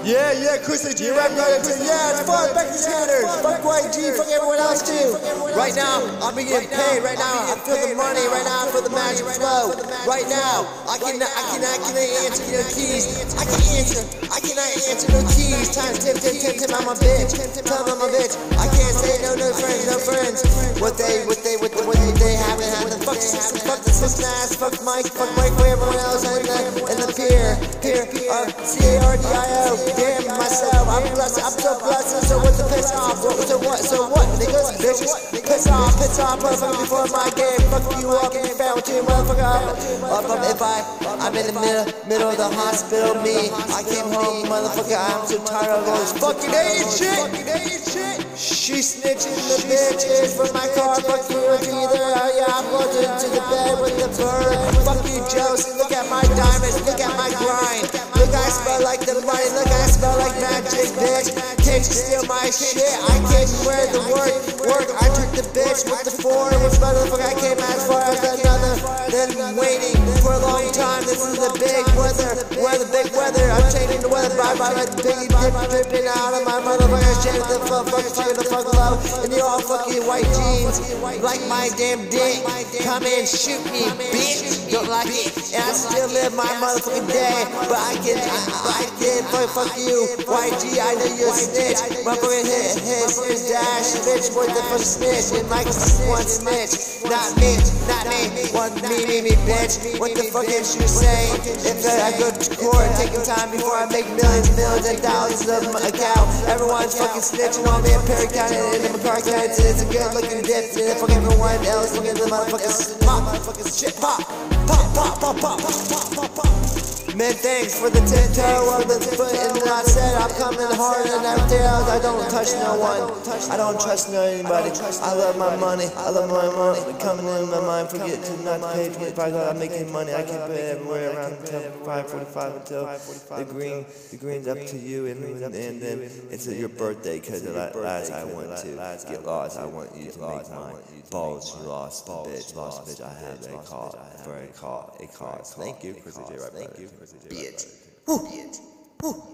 Yeah, yeah, Chrissy G rap guy. Yeah, it's fun. Becky Sanders. Fuck YG. Fuck everyone else too. Right now, I'm being paid. Right now, I feel the money. Right now, I feel the magic flow. Right now, I can, I can, I can answer your keys. I can answer. I cannot answer no keys. Time, Tim, Tim, Tim, Tim, I'm a bitch. Tell them I'm a bitch. I can't say no, no friends, no friends. What they, what they, what, the, what they had. Fuck, the system ass. Fuck Mike. Fuck Mike. For everyone else in the, in the pier, pier, uh, C A R D I O. Damn myself, I'm blessed, I'm so blessed. So what the piss off? So what? So what? Niggas, bitches, piss off, piss off, motherfucker. Before my game, fuck you up and found you, motherfucker. Up, up, if I, I'm in the middle, middle of the hospital. Me, I came home, motherfucker. I'm so tired of all this fucking AIDS shit. She snitching the bitches from my car. Fuck you the bed with the bird. Fuck you, Josie. Look at my diamonds. Look at my grind. Look, I smell like the money. Look, I smell like magic, bitch. Can't you steal my shit? I can't wear the work. Work. I took the bitch with the four. Which motherfucker I came as far as another. Then waiting for a long time. This is the big weather. Weather, big weather. I'm changing the weather by my big dip dripping out of my The the fuck low. And you all fucking white jeans. Like my damn dick. Come and shoot me, bitch. Don't like it. And I still live my motherfucking day. But I can, I, I can, fuck, fuck you. YG, I know you're a snitch. Motherfucking hit, hit, hit, dash, bitch. What the fuck snitch? And Mike one snitch. Not me, not me. One me, me, me, bitch. What the fuck is you saying? If I go to court, taking time before I make millions, millions, and thousands of account. Everyone's fucking snitching on me Perry County and in McCarty County. It's a good looking dip. And fuck everyone else. Look the motherfuckers pop, motherfuckers shit pop, pop, pop, pop, pop, pop, pop, pop. Man, thanks for the ten toe of the foot, and I said I'm coming hard and everything else. I don't touch no one. I don't trust no anybody. I love my money. I love my money coming in my mind. Forget to not pay twenty five dollars. I'm making money. I can pay everywhere around until five forty five until the green. The green's up to you, and and then it's your birthday because last I went to get lost. I want you to make my balls you lost, bitch, lost, bitch. I have a call for a call, a call. Thank you, Chris AJ. Thank you. Bitch. Woo. Bitch. Woo.